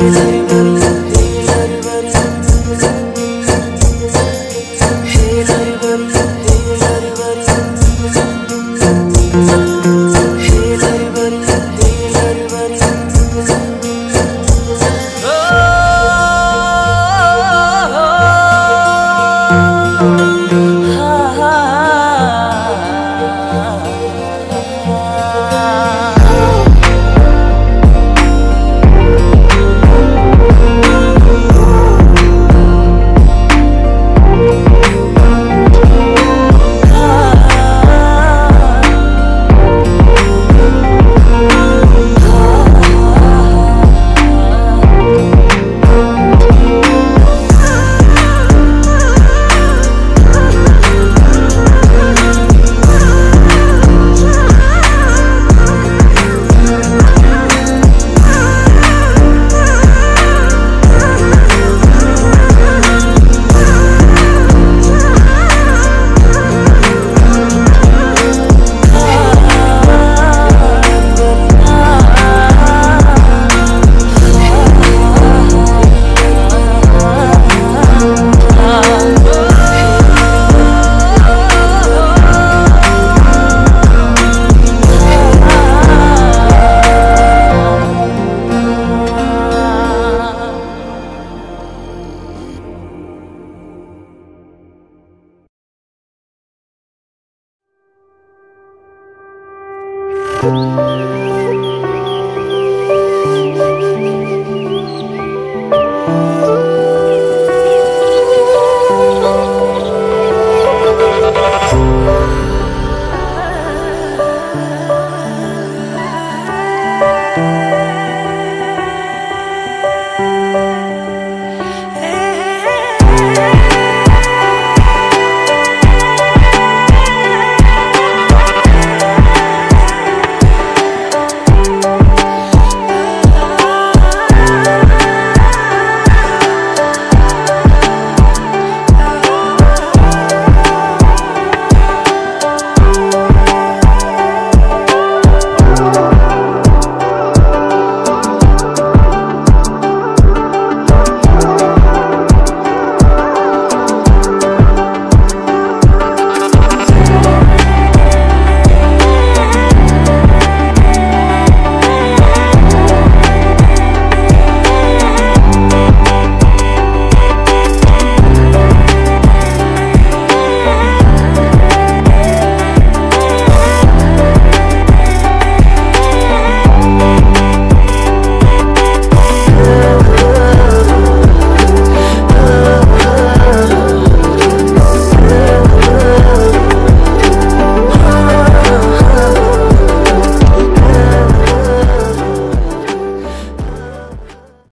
It's